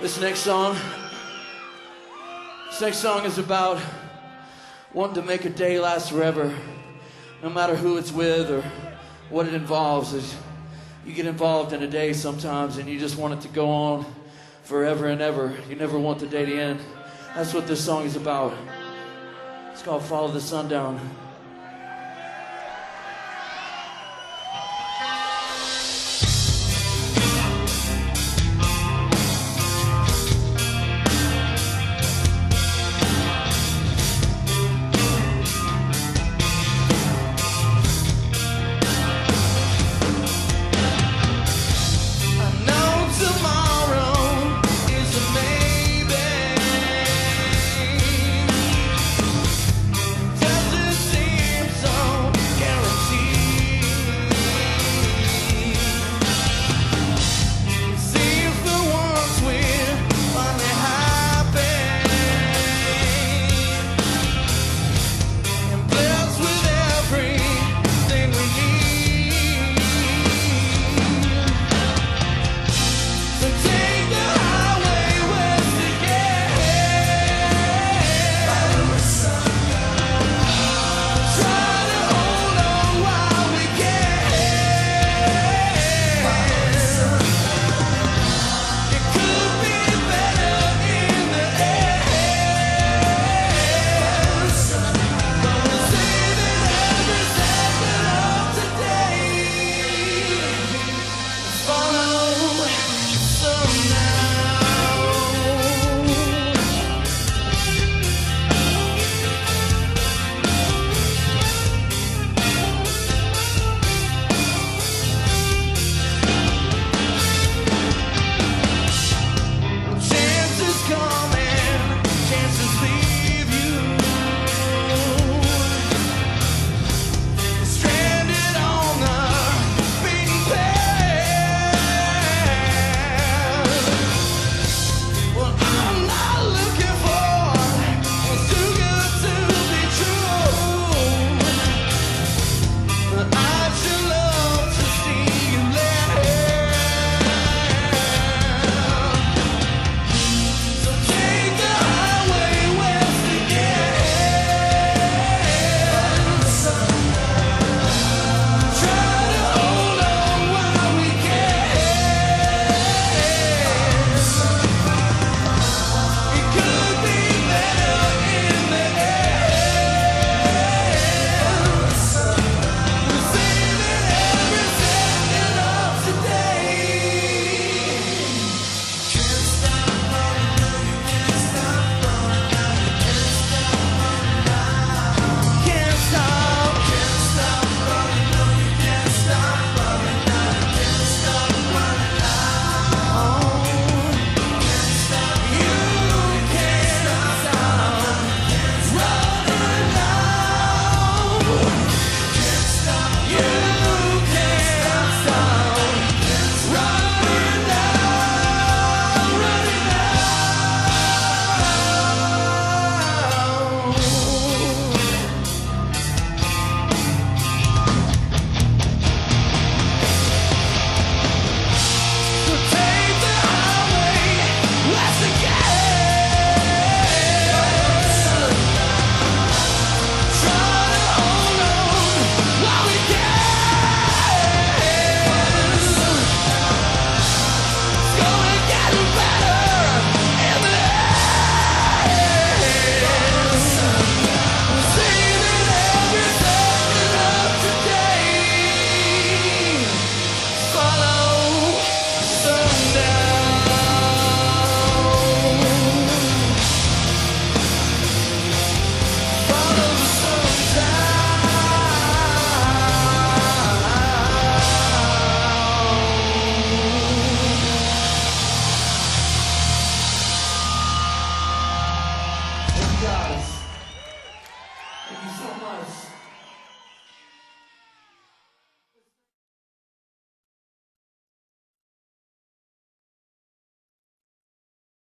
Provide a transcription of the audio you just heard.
This next song, this next song is about wanting to make a day last forever, no matter who it's with or what it involves. You get involved in a day sometimes and you just want it to go on forever and ever. You never want the day to end. That's what this song is about. It's called Follow the Sundown.